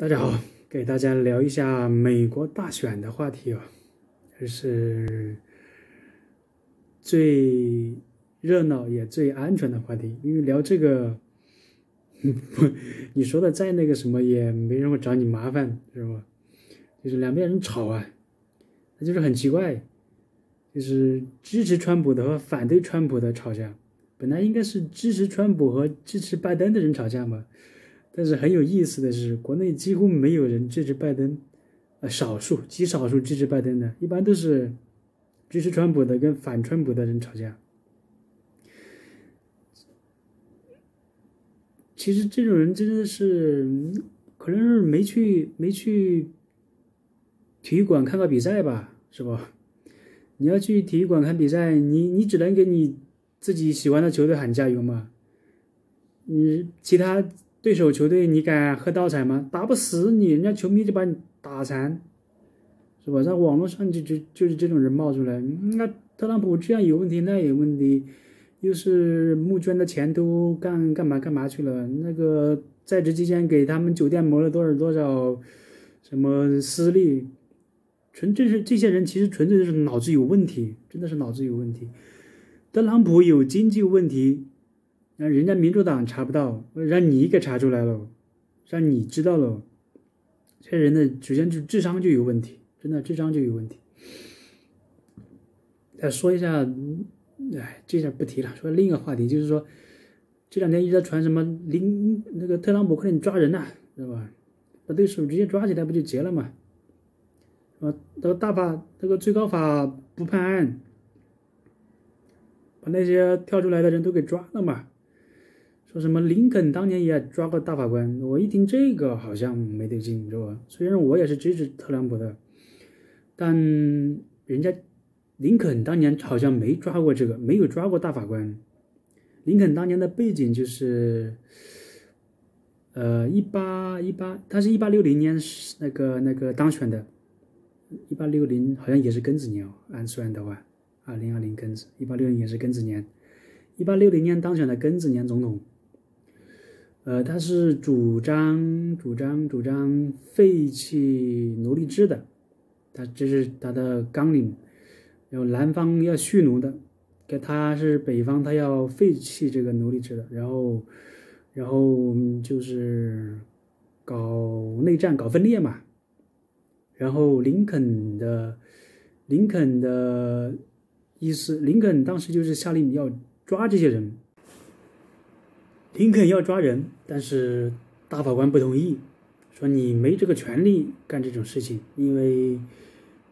大家好，给大家聊一下美国大选的话题啊，这是最热闹也最安全的话题。因为聊这个，你说的再那个什么，也没人会找你麻烦，是吧？就是两边人吵啊，那就是很奇怪，就是支持川普的和反对川普的吵架，本来应该是支持川普和支持拜登的人吵架嘛。但是很有意思的是，国内几乎没有人支持拜登，呃，少数极少数支持拜登的，一般都是支持川普的跟反川普的人吵架。其实这种人真的是，可能是没去没去体育馆看过比赛吧，是吧？你要去体育馆看比赛，你你只能给你自己喜欢的球队喊加油嘛，你其他。对手球队，你敢喝倒彩吗？打不死你，人家球迷就把你打残，是吧？在网络上就就就是这种人冒出来，那特朗普这样有问题，那有问题，又是募捐的钱都干干嘛干嘛去了？那个在职期间给他们酒店谋了多少多少什么私利？纯粹是这些人其实纯粹就是脑子有问题，真的是脑子有问题。特朗普有经济问题。让人家民主党查不到，让你给查出来了，让你知道了，这人的首先就智商就有问题，真的智商就有问题。再说一下，哎，这下不提了。说另一个话题，就是说这两天一直在传什么林那个特朗普快点抓人呐，知道吧？把对手直接抓起来不就结了嘛？啊，那个大法那个最高法不判案，把那些跳出来的人都给抓了嘛？说什么林肯当年也抓过大法官，我一听这个好像没得劲，你知道吧？虽然我也是支持特朗普的，但人家林肯当年好像没抓过这个，没有抓过大法官。林肯当年的背景就是，呃，一八一八，他是一八六零年那个那个当选的，一八六零好像也是庚子年哦，按算的话，二零二零庚子，一八六零也是庚子年，一八六零年当选的庚子年总统。呃，他是主张主张主张废弃奴隶制的，他这是他的纲领。然后南方要蓄奴的，给他是北方，他要废弃这个奴隶制的。然后，然后就是搞内战，搞分裂嘛。然后林肯的林肯的意思，林肯当时就是下令要抓这些人。林肯要抓人，但是大法官不同意，说你没这个权利干这种事情，因为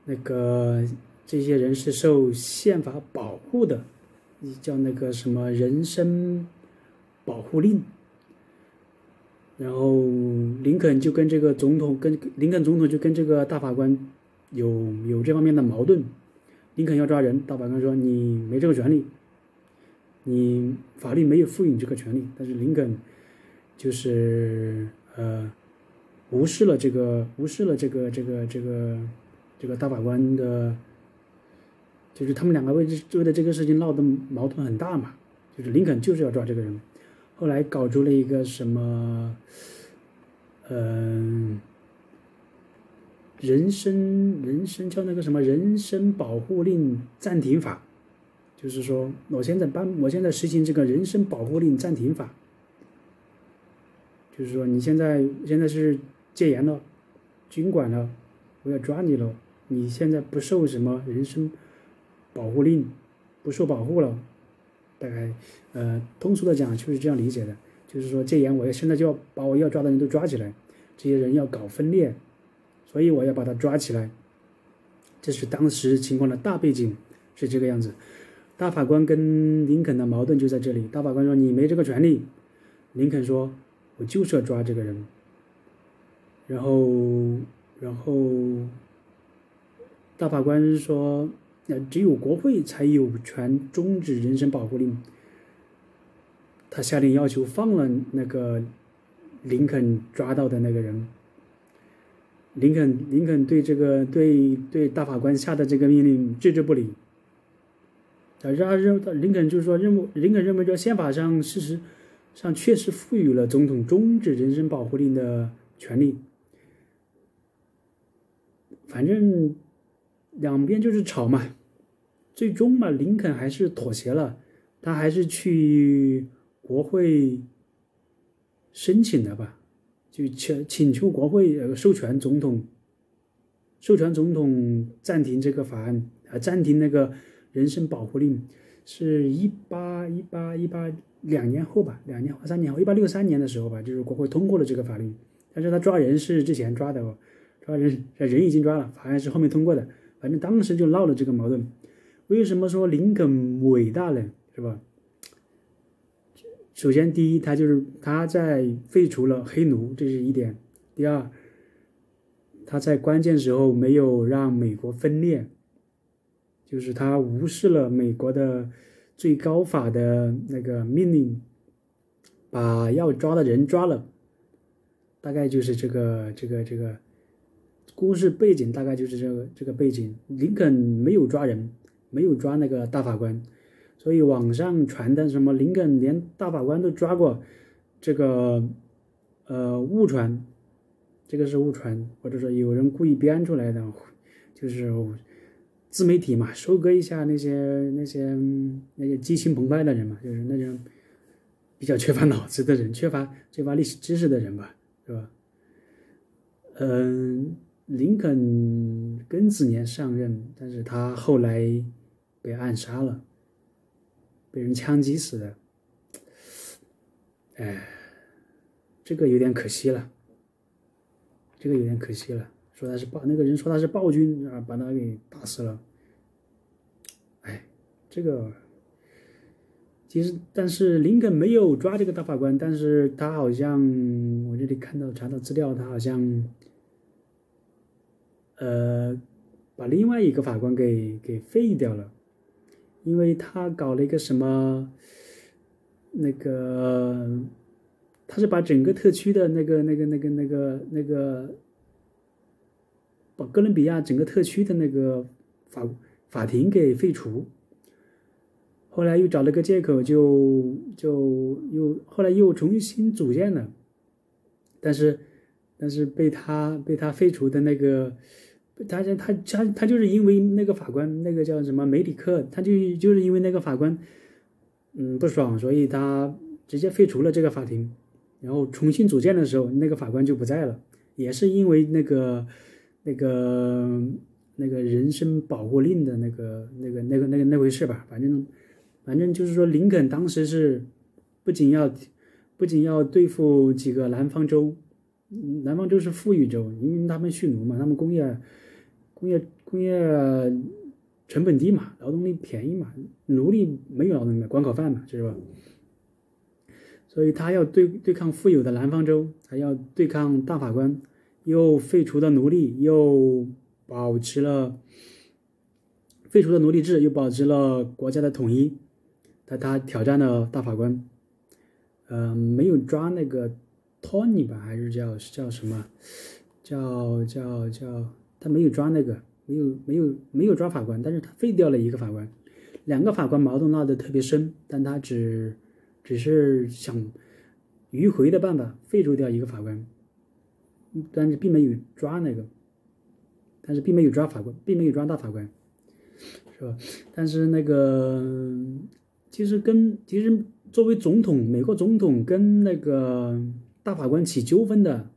那个这些人是受宪法保护的，叫那个什么人身保护令。然后林肯就跟这个总统，跟林肯总统就跟这个大法官有有这方面的矛盾。林肯要抓人，大法官说你没这个权利。你法律没有赋予你这个权利，但是林肯就是呃无视了这个无视了这个这个这个这个大法官的，就是他们两个为为了这个事情闹得矛盾很大嘛，就是林肯就是要抓这个人，后来搞出了一个什么嗯人身人身叫那个什么人身保护令暂停法。就是说，我现在颁，我现在实行这个人身保护令暂停法。就是说，你现在现在是戒严了，军管了，我要抓你了。你现在不受什么人身保护令，不受保护了。大概，呃，通俗的讲就是这样理解的。就是说，戒严，我要现在就要把我要抓的人都抓起来，这些人要搞分裂，所以我要把他抓起来。这是当时情况的大背景，是这个样子。大法官跟林肯的矛盾就在这里。大法官说：“你没这个权利。”林肯说：“我就是要抓这个人。”然后，然后大法官说：“那只有国会才有权终止人身保护令。”他下令要求放了那个林肯抓到的那个人。林肯，林肯对这个对对大法官下的这个命令置之不理。他认林肯就是说，认为林肯认为，这宪法上事实上确实赋予了总统终止人身保护令的权利，反正两边就是吵嘛，最终嘛，林肯还是妥协了，他还是去国会申请的吧，就请请求国会呃授权总统，授权总统暂停这个法案啊，暂停那个人身保护令，是一八一八一八两年后吧，两年或三年后，一八六三年的时候吧，就是国会通过了这个法律，但是他抓人是之前抓的哦。抓人，人已经抓了，法案是后面通过的。反正当时就闹了这个矛盾。为什么说林肯伟大呢？是吧？首先，第一，他就是他在废除了黑奴，这是一点。第二，他在关键时候没有让美国分裂，就是他无视了美国的最高法的那个命令，把要抓的人抓了。大概就是这个，这个，这个。故事背景大概就是这个这个背景，林肯没有抓人，没有抓那个大法官，所以网上传的什么林肯连大法官都抓过，这个呃误传，这个是误传，或者说有人故意编出来的，就是自媒体嘛，收割一下那些那些那些激情澎湃的人嘛，就是那种比较缺乏脑子的人，缺乏缺乏历史知识的人吧，是吧？嗯。林肯庚子年上任，但是他后来被暗杀了，被人枪击死的。哎，这个有点可惜了，这个有点可惜了。说他是暴，那个人说他是暴君啊，把他给打死了。哎，这个其实，但是林肯没有抓这个大法官，但是他好像我这里看到查到资料，他好像。呃，把另外一个法官给给废掉了，因为他搞了一个什么，那个，他是把整个特区的那个那个那个那个那个，把哥伦比亚整个特区的那个法法庭给废除，后来又找了个借口，就就又后来又重新组建了，但是但是被他被他废除的那个。他他他他他就是因为那个法官，那个叫什么梅里克，他就就是因为那个法官，嗯不爽，所以他直接废除了这个法庭，然后重新组建的时候，那个法官就不在了，也是因为那个那个那个人身保护令的那个那个那个那个那回事吧，反正反正就是说，林肯当时是不仅要不仅要对付几个南方州，南方州是富裕州，因为他们蓄奴嘛，他们工业。工业工业成本低嘛，劳动力便宜嘛，奴隶没有劳动力，管口饭嘛，是吧？所以他要对对抗富有的南方州，还要对抗大法官，又废除了奴隶，又保持了废除了奴隶制，又保持了国家的统一。他他挑战了大法官，呃，没有抓那个托尼吧，还是叫叫什么？叫叫叫。他没有抓那个，没有没有没有抓法官，但是他废掉了一个法官，两个法官矛盾闹得特别深，但他只只是想迂回的办法废除掉一个法官，但是并没有抓那个，但是并没有抓法官，并没有抓大法官，是吧？但是那个其实跟其实作为总统，美国总统跟那个大法官起纠纷的，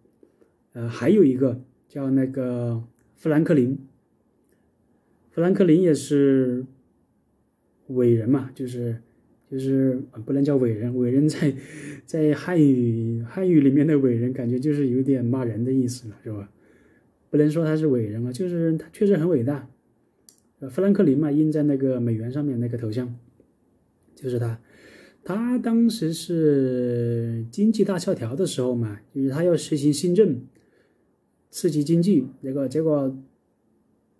呃，还有一个叫那个。富兰克林，富兰克林也是伟人嘛，就是就是不能叫伟人，伟人在在汉语汉语里面的伟人，感觉就是有点骂人的意思了，是吧？不能说他是伟人啊，就是他确实很伟大。富兰克林嘛，印在那个美元上面那个头像，就是他。他当时是经济大萧条的时候嘛，就是他要实行新政。刺激经济，那个结果，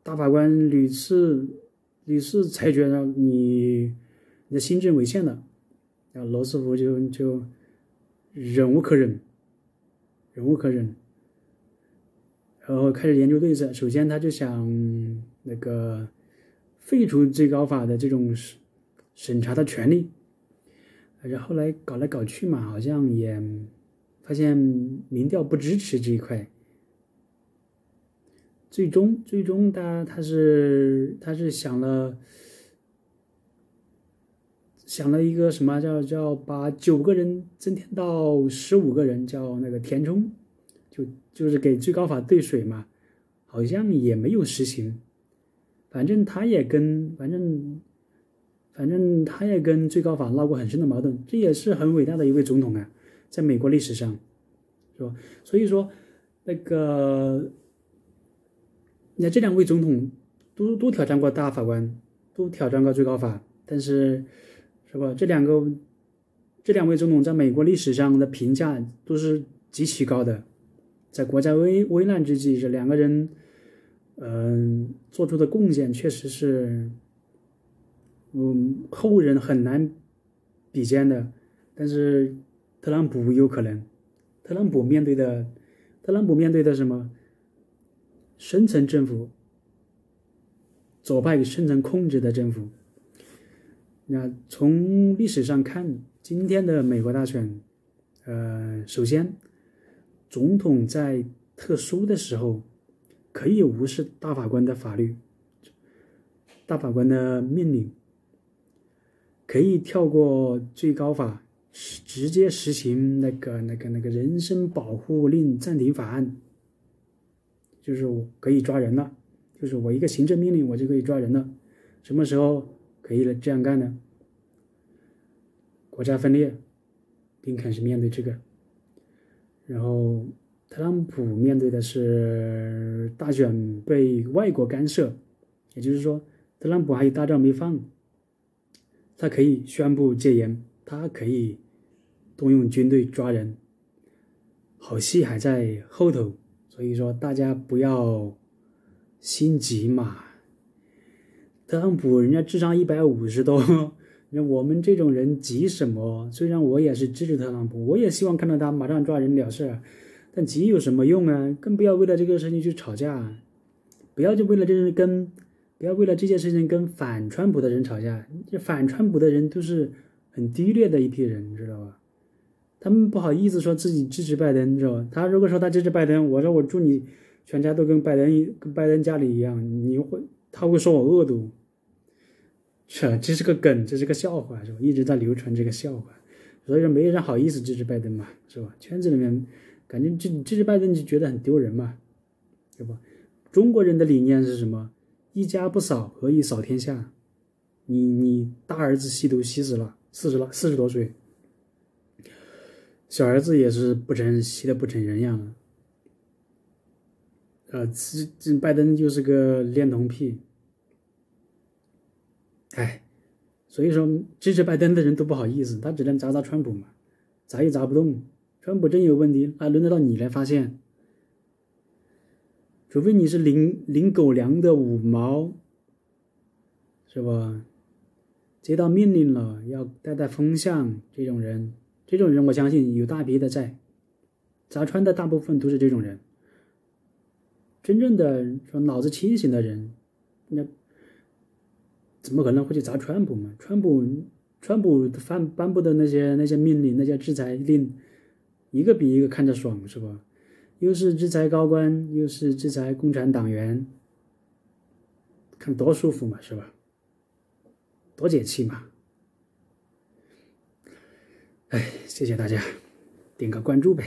大法官屡次屡次裁决让你你的新政违宪了，然后罗斯福就就忍无可忍，忍无可忍，然后开始研究对策。首先，他就想那个废除最高法的这种审查的权利，然后来搞来搞去嘛，好像也发现民调不支持这一块。最终最终他他是他是想了想了一个什么叫叫把九个人增添到十五个人，叫那个填充，就就是给最高法兑水嘛，好像也没有实行。反正他也跟反正反正他也跟最高法闹过很深的矛盾，这也是很伟大的一位总统啊，在美国历史上，是吧？所以说那个那这两位总统都都挑战过大法官，都挑战过最高法，但是。是吧？这两个，这两位总统在美国历史上的评价都是极其高的，在国家危危难之际，这两个人，嗯，做出的贡献确实是，嗯，后人很难比肩的。但是特朗普有可能，特朗普面对的，特朗普面对的什么？深层政府，左派深层控制的政府。那从历史上看，今天的美国大选，呃，首先，总统在特殊的时候可以无视大法官的法律、大法官的命令，可以跳过最高法，直接实行那个、那个、那个人身保护令暂停法案，就是我可以抓人了，就是我一个行政命令，我就可以抓人了，什么时候？可以了，这样干的。国家分裂，林肯是面对这个，然后特朗普面对的是大选被外国干涉，也就是说，特朗普还有大招没放，他可以宣布戒严，他可以动用军队抓人，好戏还在后头，所以说大家不要心急嘛。特朗普人家智商一百五十多，那我们这种人急什么？虽然我也是支持特朗普，我也希望看到他马上抓人了事，但急有什么用啊？更不要为了这个事情去吵架，不要就为了这跟，不要为了这件事情跟反川普的人吵架。这反川普的人都是很低劣的一批人，你知道吧？他们不好意思说自己支持拜登，知道吧？他如果说他支持拜登，我说我祝你全家都跟拜登跟拜登家里一样，你会他会说我恶毒。是，这是个梗，这是个笑话，是吧？一直在流传这个笑话，所以说没人好意思支持拜登嘛，是吧？圈子里面感觉支支持拜登就觉得很丢人嘛，对吧？中国人的理念是什么？一家不扫，何以扫天下？你你大儿子吸毒吸死了，四十了四十多岁，小儿子也是不成吸的不成人样了，呃，这这拜登就是个恋童癖。哎，所以说支持拜登的人都不好意思，他只能砸砸川普嘛，砸也砸不动。川普真有问题，那轮得到你来发现？除非你是领领狗粮的五毛，是吧？接到命令了要带带风向，这种人，这种人我相信有大批的在，砸川的大部分都是这种人。真正的说脑子清醒的人，那。怎么可能会去砸川普嘛？川普，川普颁颁布的那些那些命令、那些制裁令，一个比一个看着爽，是吧？又是制裁高官，又是制裁共产党员，看多舒服嘛，是吧？多解气嘛！哎，谢谢大家，点个关注呗。